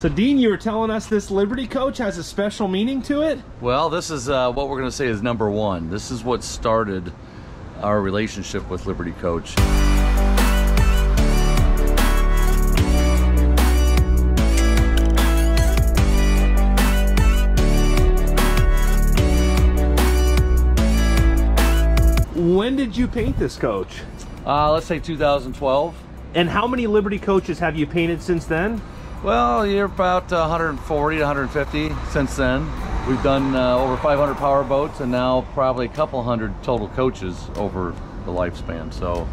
So Dean, you were telling us this Liberty coach has a special meaning to it? Well, this is uh, what we're going to say is number one. This is what started our relationship with Liberty Coach. When did you paint this coach? Uh, let's say 2012. And how many Liberty coaches have you painted since then? Well, you're about 140 to 150 since then. We've done uh, over 500 power boats and now probably a couple hundred total coaches over the lifespan. So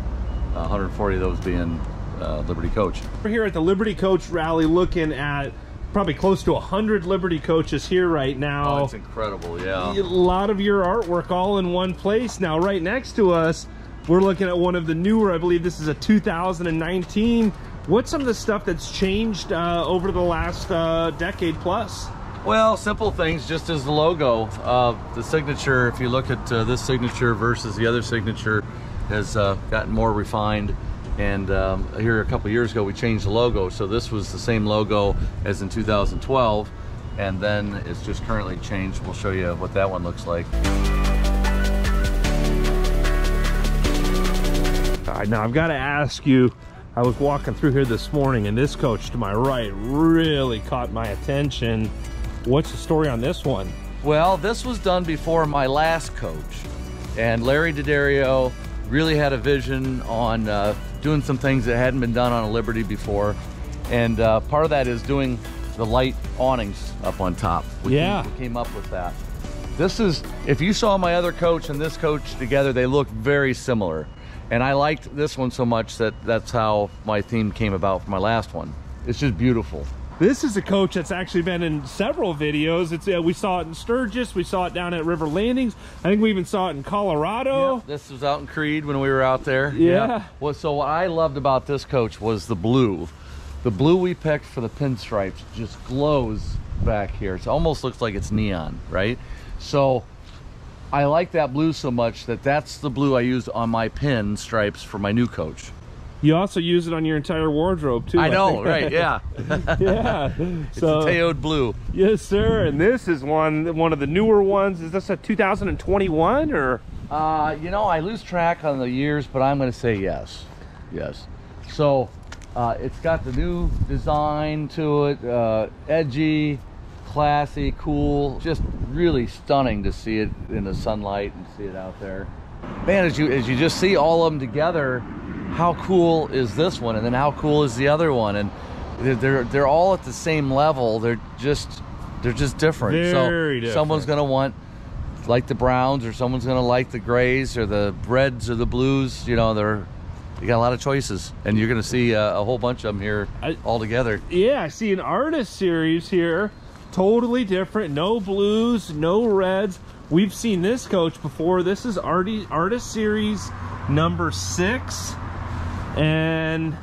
uh, 140 of those being uh, Liberty Coach. We're here at the Liberty Coach Rally looking at probably close to 100 Liberty coaches here right now. Oh, it's incredible, yeah. A lot of your artwork all in one place. Now, right next to us, we're looking at one of the newer, I believe this is a 2019. What's some of the stuff that's changed uh, over the last uh, decade plus? Well, simple things, just as the logo. Uh, the signature, if you look at uh, this signature versus the other signature, has uh, gotten more refined. And um, here a couple years ago, we changed the logo. So this was the same logo as in 2012. And then it's just currently changed. We'll show you what that one looks like. All right, now I've got to ask you, I was walking through here this morning and this coach to my right really caught my attention. What's the story on this one? Well, this was done before my last coach. And Larry D'Addario really had a vision on uh, doing some things that hadn't been done on a Liberty before. And uh, part of that is doing the light awnings up on top. We yeah. Came, we came up with that. This is, if you saw my other coach and this coach together, they look very similar. And I liked this one so much that that's how my theme came about for my last one. It's just beautiful. This is a coach that's actually been in several videos. It's uh, we saw it in Sturgis, we saw it down at River Landings. I think we even saw it in Colorado. Yep, this was out in Creede when we were out there. Yeah. Yep. Well, so what I loved about this coach was the blue. The blue we picked for the pinstripes just glows back here. It almost looks like it's neon, right? So I like that blue so much that that's the blue I used on my pin stripes for my new coach. You also use it on your entire wardrobe too. I know, I right? Yeah. yeah. It's so, a Teod blue. Yes, sir. And this is one one of the newer ones. Is this a 2021 or? Uh, you know, I lose track on the years, but I'm going to say yes. Yes. So, uh, it's got the new design to it, uh, edgy, classy, cool, just really stunning to see it in the sunlight and see it out there. Man, as you as you just see all of them together, how cool is this one? And then how cool is the other one? And they're they're, they're all at the same level. They're just they're just different. Very so different. someone's gonna want like the browns or someone's gonna like the grays or the reds or the blues you know they're you got a lot of choices. And you're gonna see a, a whole bunch of them here I, all together. Yeah i see an artist series here totally different. No blues no reds. We've seen this coach before. This is artist artist series number six. And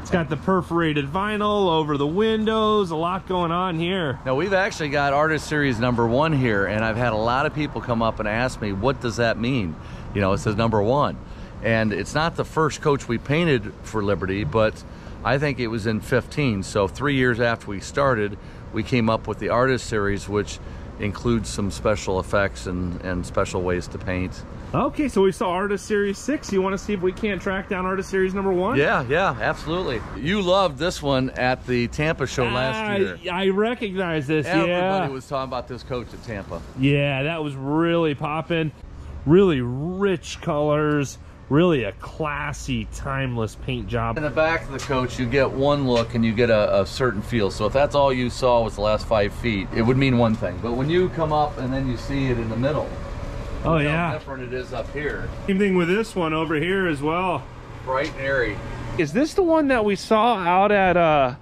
it's got the perforated vinyl over the windows. A lot going on here. Now we've actually got artist series number one here and i've had a lot of people come up and ask me what does that mean? You know it says number one. And it's not the first coach we painted for liberty but i think it was in 15 so three years after we started we came up with the artist series which includes some special effects and, and special ways to paint Okay, so we saw Artist Series 6. You want to see if we can't track down Artist Series number 1? Yeah, yeah, absolutely. You loved this one at the Tampa show last year. I recognize this, Everybody yeah. Everybody was talking about this coach at Tampa. Yeah, that was really popping. Really rich colors. Really a classy, timeless paint job. In the back of the coach, you get one look and you get a, a certain feel. So if that's all you saw was the last five feet, it would mean one thing. But when you come up and then you see it in the middle, Oh yeah. How different it is up here. Same thing with this one over here as well. Bright and airy. Is this the one that we saw out at uh,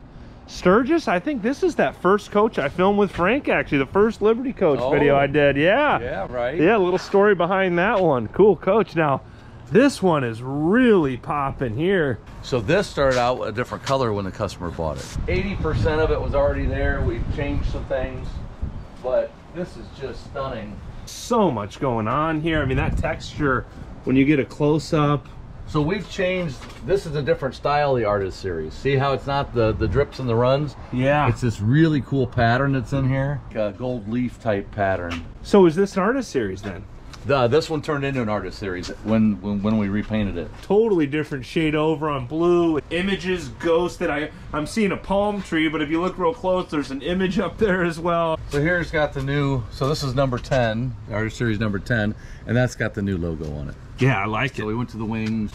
Sturgis? I think this is that first coach I filmed with Frank actually, the first Liberty coach oh. video I did. Yeah. Yeah, right. Yeah, a little story behind that one. Cool coach. Now, this one is really popping here. So this started out with a different color when the customer bought it. 80% of it was already there. We changed some things, but this is just stunning so much going on here. I mean, that texture, when you get a close-up, So we've changed. This is a different style of the artist series. See how it's not the the drips and the runs. Yeah. It's this really cool pattern that's in here. A gold leaf type pattern. so is this an artist series then? The, this one turned into an artist series when, when when we repainted it. Totally different shade over on blue. Images, ghost that I I'm seeing a palm tree, but if you look real close, there's an image up there as well. So here's got the new. So this is number ten, artist series number ten, and that's got the new logo on it. Yeah, I like it. So we went to the wings.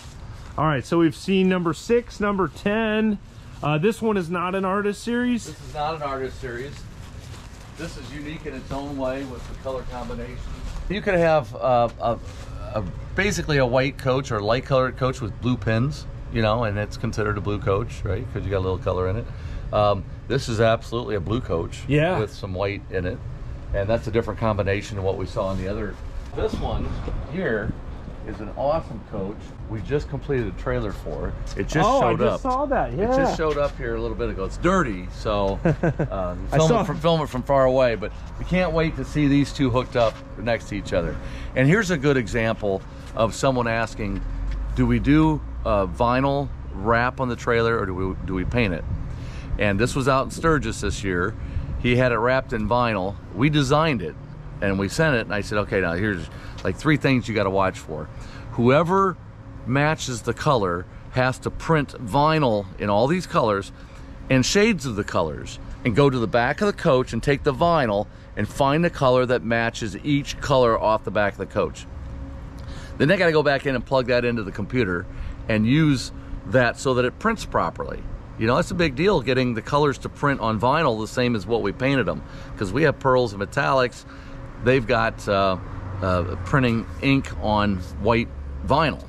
All right, so we've seen number six, number ten. Uh, this one is not an artist series. This is not an artist series. This is unique in its own way with the color combination. You could have uh, a, a basically a white coach or light colored coach with blue pins, you know, and it's considered a blue coach, right? Because you got a little color in it. Um, this is absolutely a blue coach, Yeah. with some white in it, and that's a different combination of what we saw in the other. This one here is an awesome coach. We just completed a trailer for it. It just oh, showed I just up. saw that. Yeah. It just showed up here a little bit ago. It's dirty, so uh, I film, saw- it from, film it from far away. But we can't wait to see these two hooked up next to each other. And here's a good example of someone asking, "Do we do uh, vinyl wrap on the trailer, or do we do we paint it?" And this was out in Sturgis this year. He had it wrapped in vinyl. We designed it, and we sent it. And I said, "Okay, now here's like three things you got to watch for. Whoever matches the color has to print vinyl in all these colors and shades of the colors and go to the back of the coach and take the vinyl and find the color that matches each color off the back of the coach. Then they got to go back in and plug that into the computer and use that so that it prints properly. You know, that's a big deal getting the colors to print on vinyl the same as what we painted them because we have pearls and metallics. They've got uh, uh, printing ink on white vinyl.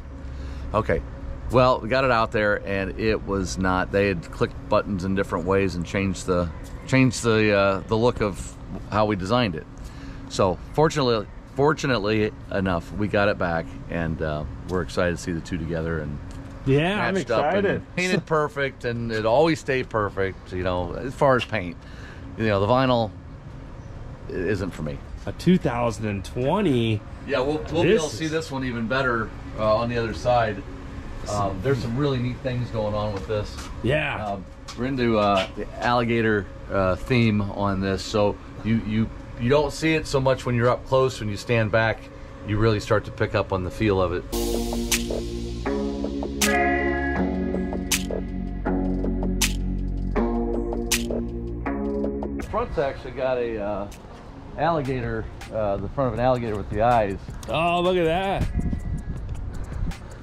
Okay. Well, we got it out there, and it was not. They had clicked buttons in different ways and changed the changed the uh, the look of how we designed it. So fortunately, fortunately enough, we got it back, and uh, we're excited to see the two together and yeah, I'm excited. and painted perfect, and it always stayed perfect. You know, as far as paint, you know, the vinyl isn't for me. A 2020. Yeah, we'll, we'll be able to see this one even better uh, on the other side. Um, there's some really neat things going on with this. Yeah. Um, we're into uh, the alligator uh, theme on this, so you you you don't see it so much when you're up close. When you stand back, you really start to pick up on the feel of it. The front's actually got a uh, alligator, uh, the front of an alligator with the eyes. oh, look at that.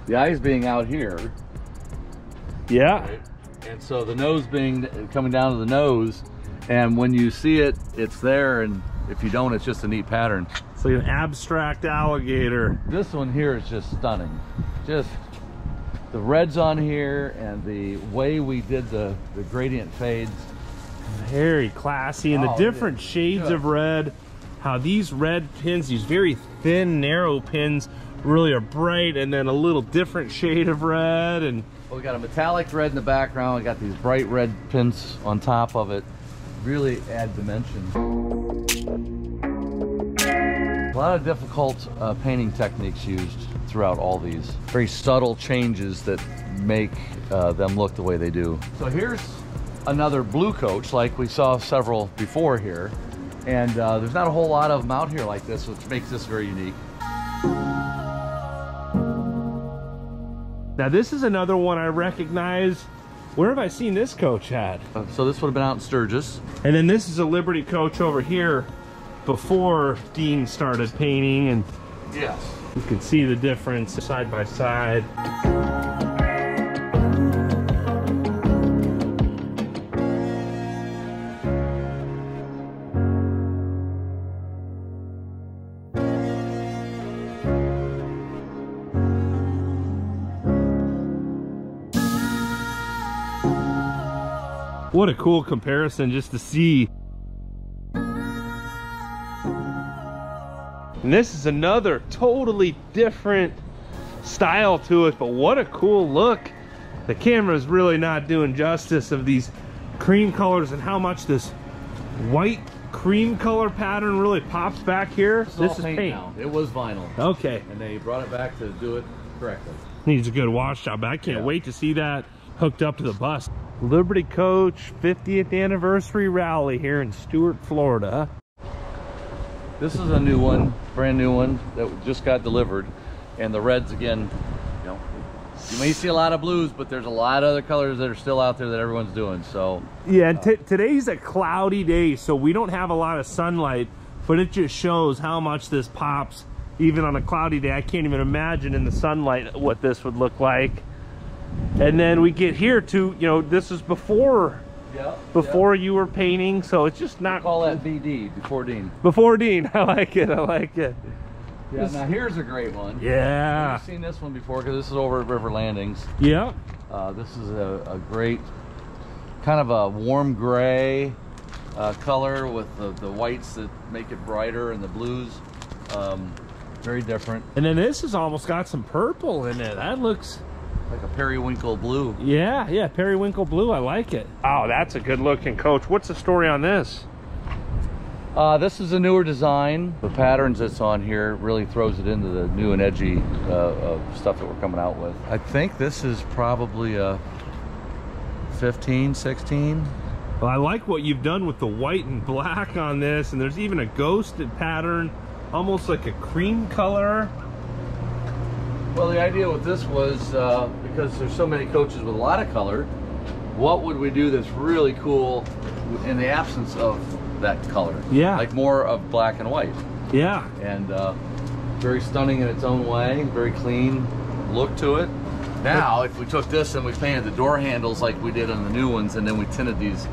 The eyes being out here, Yeah. and so the nose being coming down to the nose and when you see it it's there and if you don't it's just a neat pattern It's like an abstract alligator. this one here is just stunning just the reds on here and the way we did the the gradient fades Very classy. And Oh, the different shades Good. of red. How these red pins, these very thin, narrow pins, really are bright. And then a little different shade of red. And well, we got a metallic red in the background we got these bright red pins on top of it really add dimension a lot of difficult uh, painting techniques used throughout all these. Very subtle changes that make uh, them look the way they do. So here's another blue coach, like we saw several before here. And uh, there's not a whole lot of them out here like this, which makes this very unique. now this is another one I recognize. Where have I seen this coach at? Uh, so this would have been out in Sturgis. And then this is a Liberty coach over here before Dean started painting. And Yes. you can see the difference side by side. What a cool comparison just to see. And this is another totally different style to it, but what a cool look. The camera's really not doing justice of these cream colors and how much this white cream color pattern really pops back here. This is, This is paint, paint. now. It was vinyl. Okay. And they brought it back to do it correctly. needs a good wash job. But I can't Yeah. wait to see that hooked up to the bus. Liberty Coach 50th anniversary rally here in Stuart, Florida. This is a new one, brand new one that just got delivered. And the reds again, you know, you may see a lot of blues, but there's a lot of other colors that are still out there that everyone's doing. So Yeah, and today's a cloudy day, so we don't have a lot of sunlight, but it just shows how much this pops even on a cloudy day. I can't even imagine in the sunlight what this would look like. And then we get here to, you know, this is before before you were painting, so it's just not call that BD before Dean. before Dean. I like it. I like it. Yeah. Now here's a great one. Yeah. I've seen this one before because this is over at River Landings. Yeah. Uh, this is a, a great kind of a warm gray uh, color with the, the whites that make it brighter and the blues. Um, very different, And then this has almost got some purple in it. That looks like a periwinkle blue. Yeah, yeah, periwinkle blue. I like it. Oh, that's a good looking coach. What's the story on this? Uh, this is a newer design. The patterns that's on here really throws it into the new and edgy uh, stuff that we're coming out with. I think this is probably a 15, 16. Well, I like what you've done with the white and black on this, and there's even a ghosted pattern, almost like a cream color. Well, the idea with this was uh, because there's so many coaches with a lot of color, what would we do that's really cool in the absence of that color? Yeah. Like more of black and white. Yeah, And uh, very stunning in its own way, very clean look to it. Now, if we took this and we painted the door handles like we did on the new ones, and then we tinted these,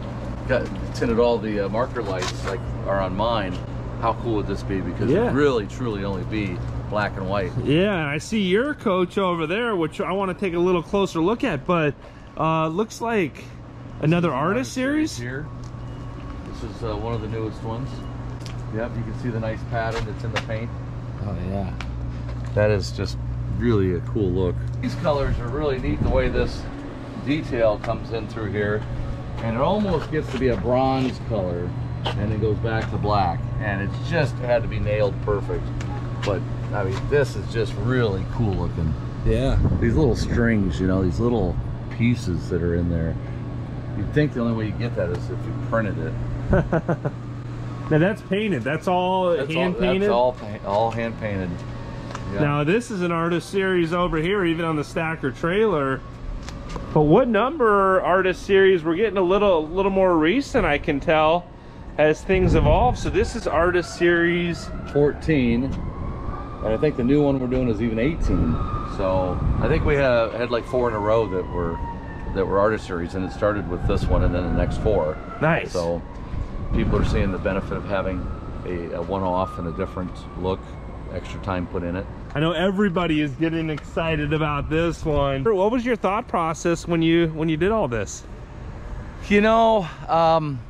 got, tinted all the uh, marker lights like are on mine, how cool would this be? Because Yeah. it'd really, truly only be black and white. yeah. I see your coach over there, which I want to take a little closer look at, but uh, looks like another artist series. here. This is uh, one of the newest ones. Yep, you can see the nice pattern that's in the paint. Oh yeah. That is just really a cool look. These colors are really neat the way this detail comes in through here. And it almost gets to be a bronze color and it goes back to black. And it's just had to be nailed perfect. But I mean, this is just really cool looking. Yeah. These little strings, you know, these little pieces that are in there. You'd think the only way you get that is if you printed it. Now that's painted. That's all That's hand all, painted. That's all, all hand painted. Yeah. Now this is an artist series over here, even on the stacker trailer. But what number artist series? We're getting a little, a little more recent, I can tell, as things evolve. So this is artist series. 14 and i think the new one we're doing is even 18 so i think we have had like four in a row that were that were artist series and it started with this one and then the next four Nice. so people are seeing the benefit of having a, a one-off and a different look extra time put in it I know everybody is getting excited about this one. What was your thought process when you when you did all this? You know, um,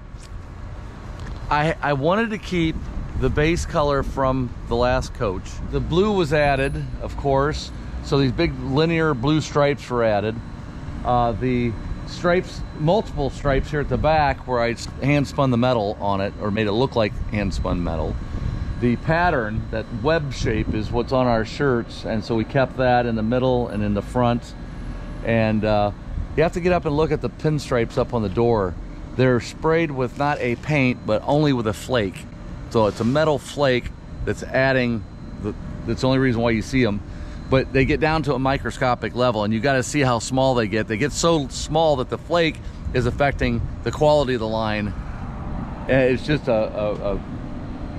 I I wanted to keep the base color from the last coach. The blue was added, of course, so these big linear blue stripes were added. Uh, the stripes, multiple stripes here at the back where I hand spun the metal on it or made it look like hand spun metal. The pattern, that web shape, is what's on our shirts, and so we kept that in the middle and in the front and uh, you have to get up and look at the pinstripes up on the door. They're sprayed with not a paint, but only with a flake. So it's a metal flake that's adding. The, that's the only reason why you see them. But they get down to a microscopic level, and you got to see how small they get. They get so small that the flake is affecting the quality of the line. And it's just a, a, a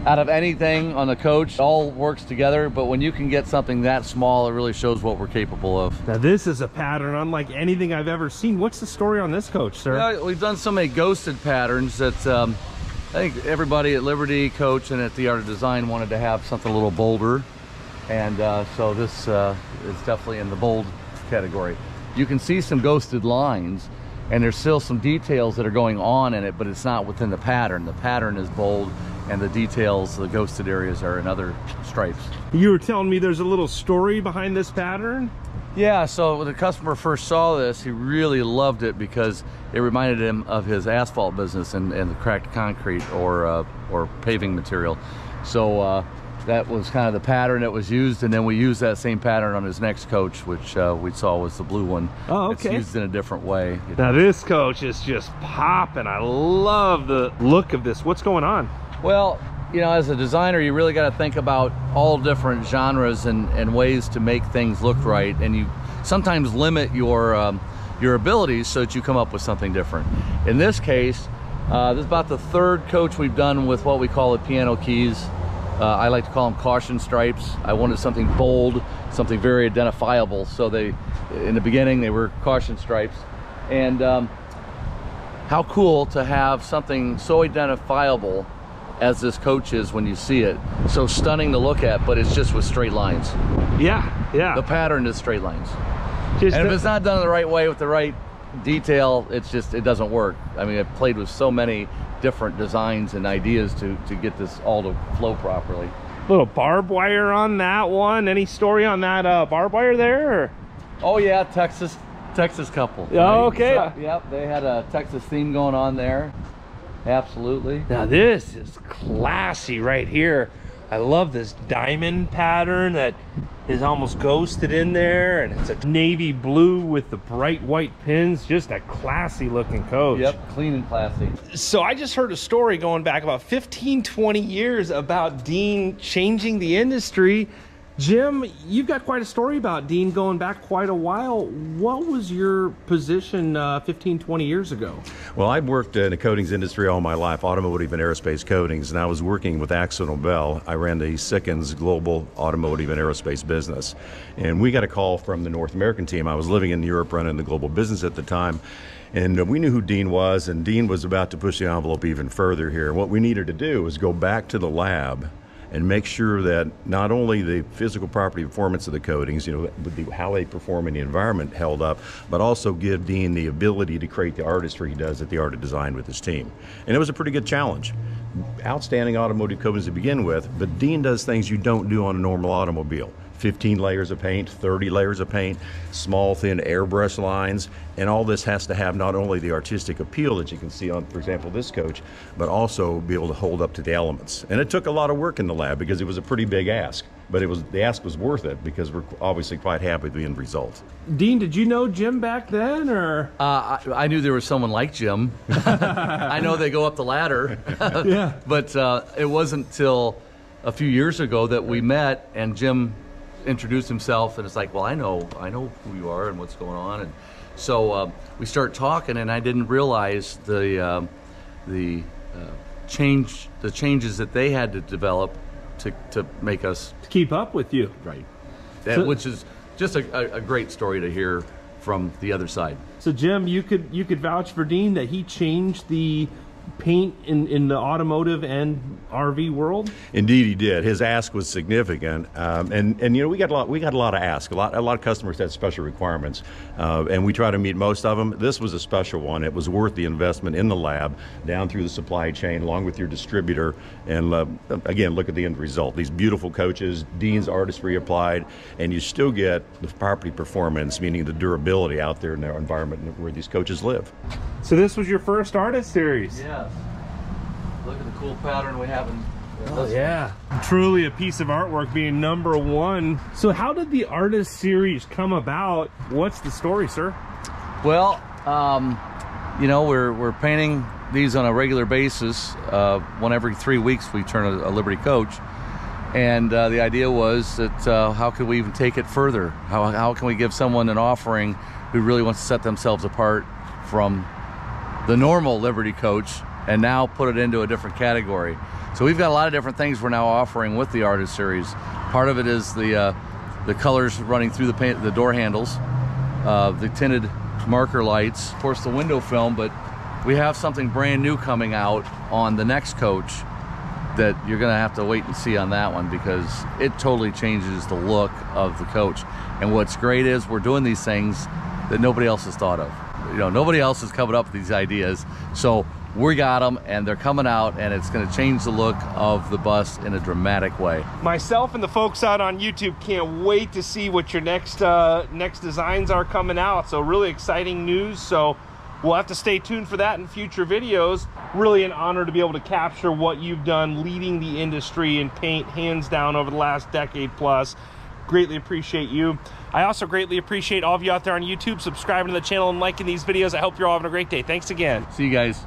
out of anything on the coach, it all works together. But when you can get something that small, it really shows what we're capable of. Now this is a pattern unlike anything I've ever seen. What's the story on this coach, sir? Yeah, we've done so many ghosted patterns that um, I think everybody at Liberty, Coach, and at the Art of Design wanted to have something a little bolder. And uh, so this uh, is definitely in the bold category. You can see some ghosted lines, and there's still some details that are going on in it, but it's not within the pattern. The pattern is bold, and the details, the ghosted areas, are in other stripes. You were telling me there's a little story behind this pattern? Yeah, so when the customer first saw this, he really loved it because it reminded him of his asphalt business and, and the cracked concrete or uh, or paving material. So uh, that was kind of the pattern that was used, and then we used that same pattern on his next coach, which uh, we saw was the blue one. Oh, It's okay. used in a different way. Now this coach is just popping. I love the look of this. What's going on? Well, you know, as a designer, you really got to think about all different genres and, and ways to make things look right, and you sometimes limit your um, your abilities so that you come up with something different. In this case, uh, this is about the third coach we've done with what we call the piano keys. Uh, I like to call them caution stripes. I wanted something bold, something very identifiable. So they, in the beginning, they were caution stripes, and um, how cool to have something so identifiable as this coach is when you see it. So stunning to look at, but it's just with straight lines. Yeah, yeah. The pattern is straight lines. Just And if it's not done the right way with the right detail, it's just, it doesn't work. I mean, I've played with so many different designs and ideas to, to get this all to flow properly. little barbed wire on that one. Any story on that uh, barbed wire there? Or? Oh yeah, Texas, Texas couple. Oh, okay. So, yep, they had a Texas theme going on there. Absolutely. Now this is classy right here. I love this diamond pattern that is almost ghosted in there and it's a navy blue with the bright white pins. Just a classy looking coach. Yep, clean and classy. So I just heard a story going back about 15, 20 years about Dean changing the industry. Jim, you've got quite a story about Dean going back quite a while. What was your position uh, 15, 20 years ago? Well, I've worked in the coatings industry all my life, automotive and aerospace coatings, and I was working with AkzoNobel. I ran the Sikkens global automotive and aerospace business. And we got a call from the North American team. I was living in Europe running the global business at the time. And uh, we knew who Dean was, and Dean was about to push the envelope even further here. What we needed to do was go back to the lab and make sure that not only the physical property performance of the coatings, you know, the, how they perform in the environment held up, but also give Dean the ability to create the artistry he does at the Art of Design with his team. And it was a pretty good challenge. Outstanding automotive coatings to begin with, but Dean does things you don't do on a normal automobile. 15 layers of paint, 30 layers of paint, small thin airbrush lines, and all this has to have not only the artistic appeal that you can see on, for example, this coach, but also be able to hold up to the elements. And it took a lot of work in the lab because it was a pretty big ask, but it was the ask was worth it because we're obviously quite happy with the end result. Dean, did you know Jim back then or? Uh, I, I knew there was someone like Jim. I know they go up the ladder. Yeah. But uh, it wasn't until a few years ago that we met and Jim introduced himself and it's like, well, I know, I know who you are and what's going on. And so uh, we start talking and I didn't realize the, um the uh, change, the changes that they had to develop to, to make us To keep up with you. right. That, So- which is just a, a, a great story to hear from the other side. So Jim, you could you could vouch for Dean that he changed the paint in, in the automotive and RV world? Indeed, he did. His ask was significant, um, and and you know we got a lot we got a lot of ask. A lot a lot of customers had special requirements, uh, and we try to meet most of them. This was a special one. It was worth the investment in the lab, down through the supply chain, along with your distributor, and uh, again look at the end result. These beautiful coaches, Dean's artistry applied, and you still get the property performance, meaning the durability out there in the environment where these coaches live. So this was your first artist series. Yes. Look at the cool pattern we have in. Oh, yeah. Truly a piece of artwork being number one. So how did the artist series come about? What's the story, sir? Well, um, you know, we're we're painting these on a regular basis. Uh, one every three weeks, we turn a, a Liberty coach, and uh, the idea was that uh, how could we even take it further? How how can we give someone an offering who really wants to set themselves apart from the normal Liberty coach and now put it into a different category. So we've got a lot of different things we're now offering with the artist series. Part of it is the uh, the colors running through the paint, the door handles, uh, the tinted marker lights, of course the window film. But we have something brand new coming out on the next coach that you're gonna have to wait and see on that one because it totally changes the look of the coach. And what's great is we're doing these things that nobody else has thought of. You know, nobody else has covered up these ideas. So we got them and they're coming out and it's gonna change the look of the bus in a dramatic way. Myself and the folks out on YouTube can't wait to see what your next uh, next designs are coming out. So really exciting news. So we'll have to stay tuned for that in future videos. Really an honor to be able to capture what you've done leading the industry in paint hands down over the last decade plus. Greatly appreciate you. I also greatly appreciate all of you out there on YouTube subscribing to the channel and liking these videos. I hope you're all having a great day. Thanks again. See you guys.